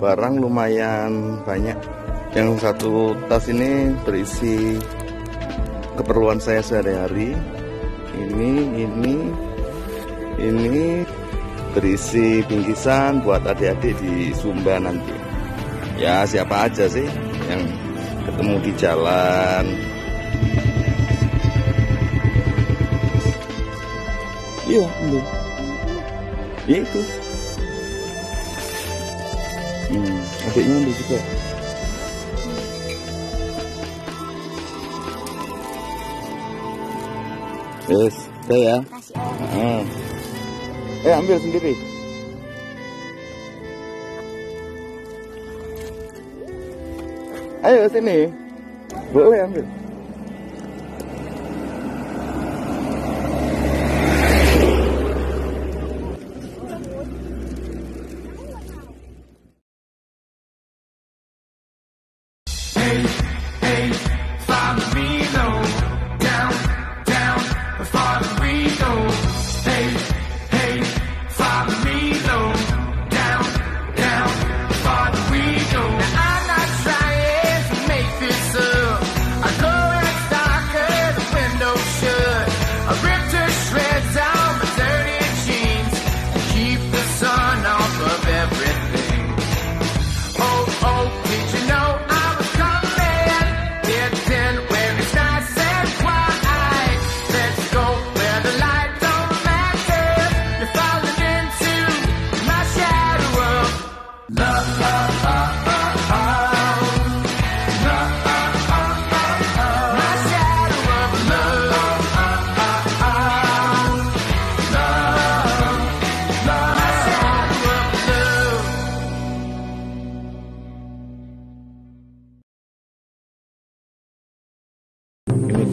barang lumayan banyak. Yang satu tas ini berisi keperluan saya sehari-hari. Ini ini ini berisi bingkisan buat adik-adik di Sumba nanti. Ya siapa aja sih yang ketemu di jalan. Iya ya itu hmm, adiknya ambil juga Yes, ya. Om. Hmm. Eh, ambil sendiri. Ayo sini. Boleh ambil.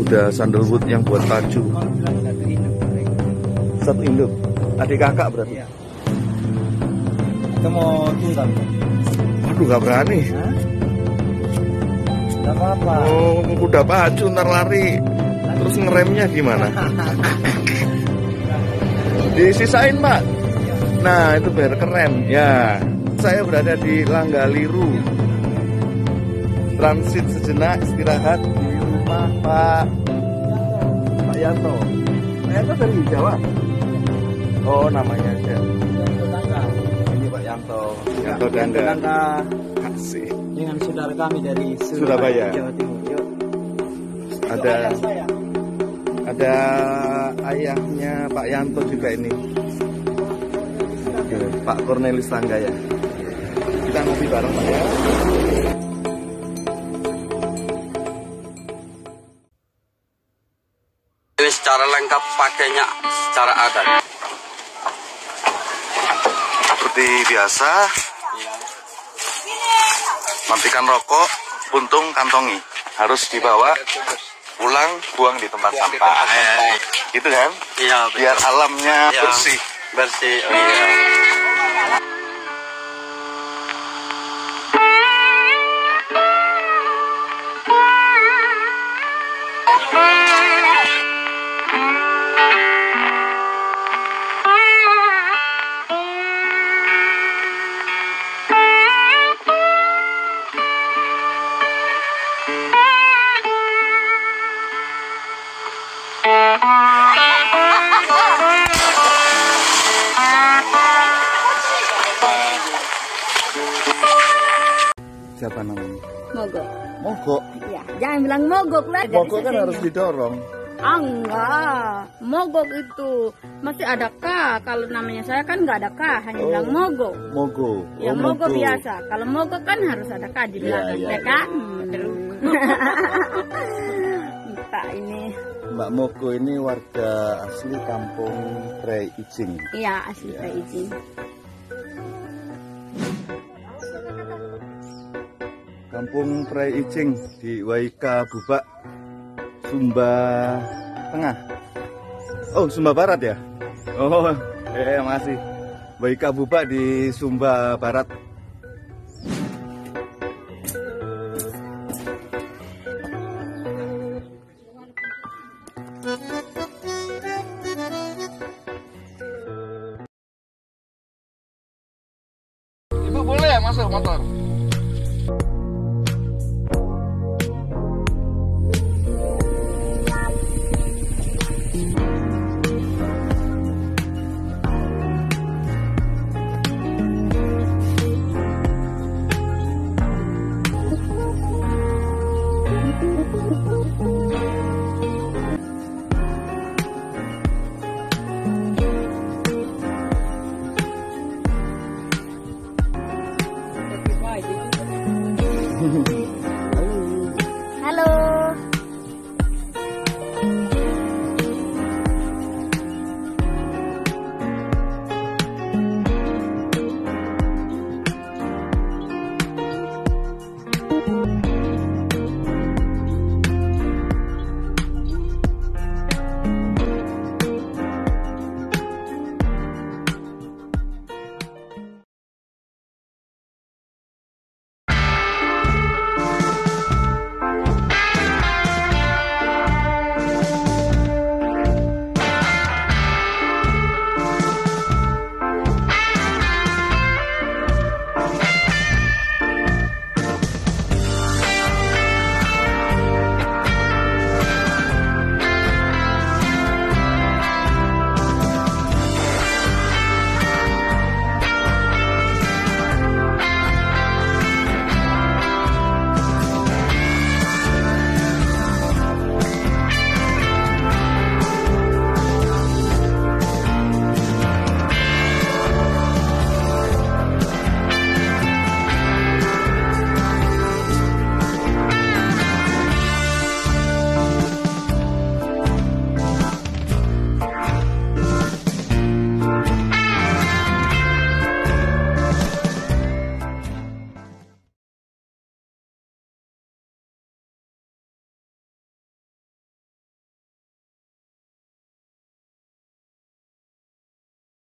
Kuda sandalwood yang buat pacu. Satu induk. Adik kakak berarti. Kita mau tunggang. Waduh, gak berani. Tidak apa-apa. Oh, kuda pacu ntar lari. Terus ngeremnya gimana? Disisain, Pak. Nah, itu biar keren. Ya, saya berada di Langgaliru. Transit sejenak istirahat rumah Pak Pak Yanto. Pak Yanto dari Jawa. Oh, namanya aja. Ini Pak Yanto. Yanto Dangga. Dangga Asik. dengan saudara kami dari Surabaya. Jawa Timur. Yuk. Ada ada ayahnya Pak Yanto juga ini. Oke, Pak Cornelis Tangga ya. Kita ngopi bareng Pak ya. Secara lengkap pakainya secara adat. Seperti biasa, matikan rokok, puntung kantongi. Harus dibawa pulang buang di tempat sampah. Eh, gitu kan? Iya. Biar alamnya Iya. bersih. Bersih. Oh, iya. Siapa namanya? Mogok. Mogok. Ya, jangan bilang mogok lah. Mogok kan harus didorong. Ah, enggak. Mogok itu masih ada K. Kalau namanya saya kan nggak ada K, hanya Oh. bilang mogok. Mogo. Ya Oh, mogok biasa. Kalau mogok kan harus ada K di Iya, belakang, iya, ya iya. kan? Hmm. Minta ini. Mbak Mogo ini warga asli kampung Prei Ijing. Iya, asli Iya. saya izin. Kampung Prei Ijing di Waika Bubak, Sumba Tengah. Oh, Sumba Barat ya? Oh, eh makasih. Waika Bubak di Sumba Barat. Ibu boleh Iya,